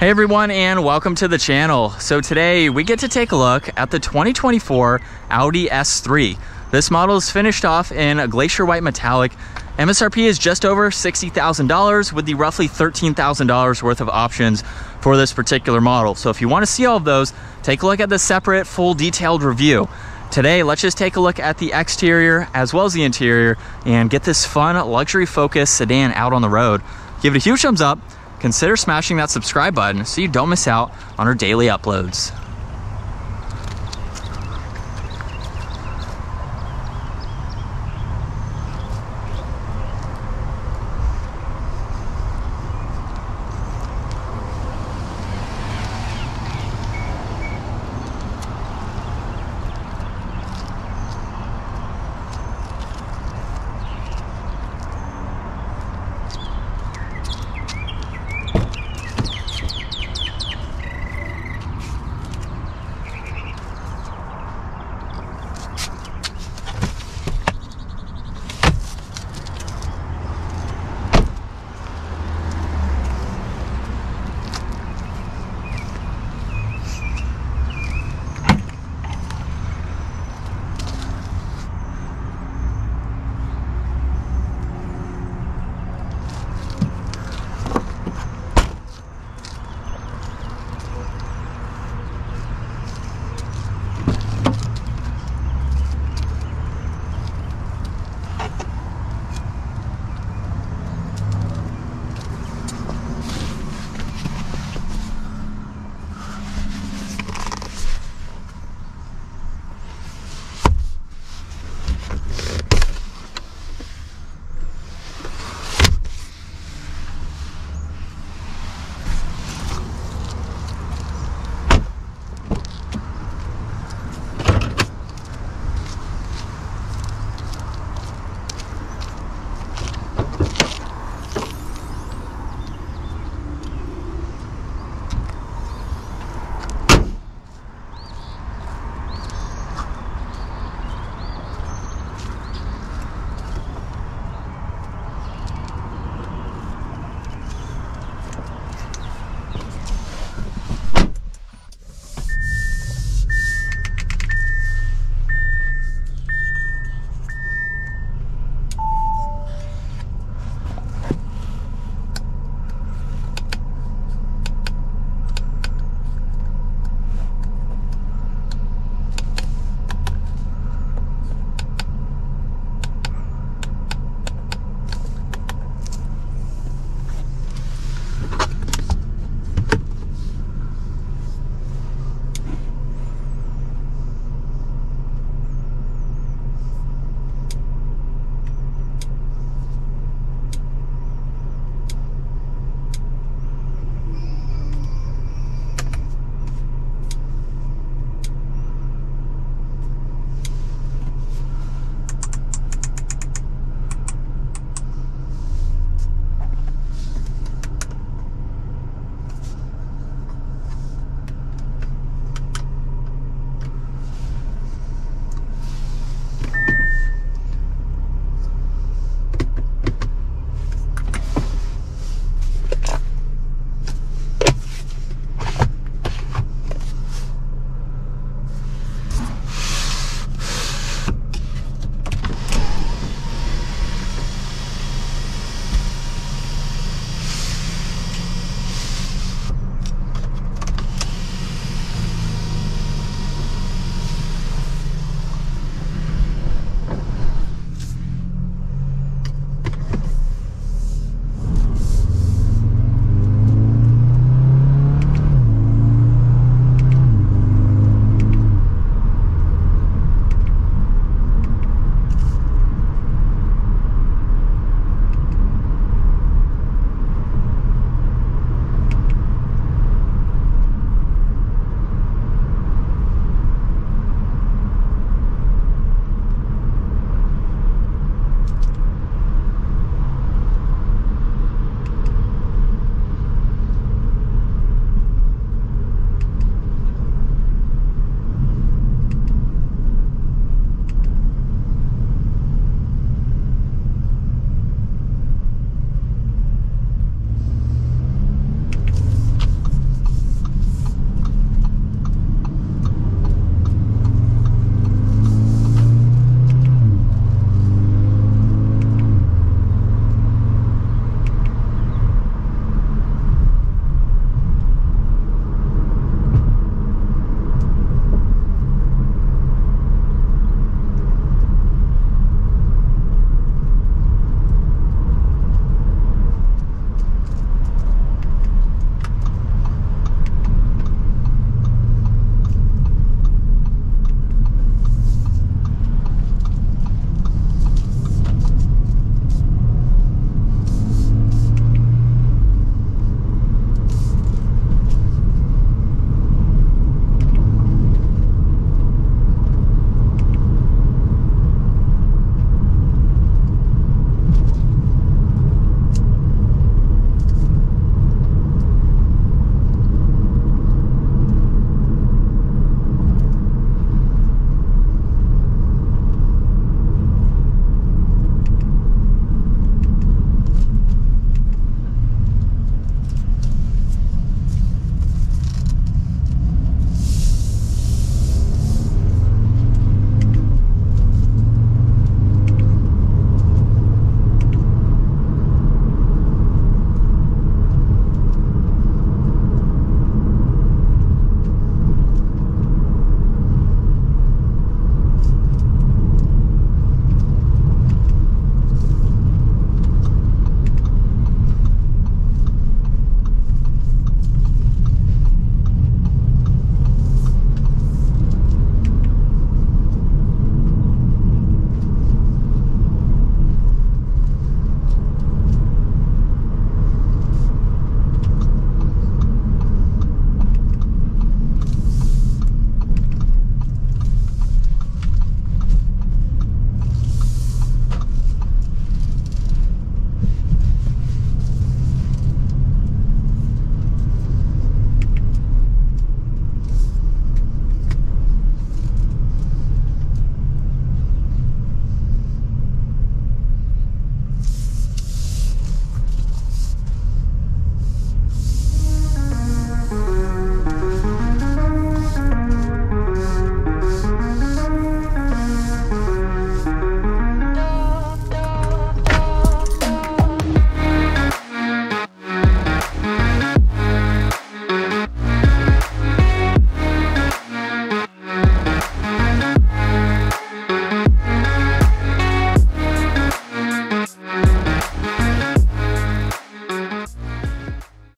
Hey everyone and welcome to the channel. So today we get to take a look at the 2024 Audi S3. This model is finished off in a glacier white metallic. MSRP is just over $60,000 with the roughly $13,000 worth of options for this particular model. So if you want to see all of those, take a look at the separate full detailed review. Today, let's just take a look at the exterior as well as the interior and get this fun luxury focused sedan out on the road. Give it a huge thumbs up consider smashing that subscribe button so you don't miss out on our daily uploads.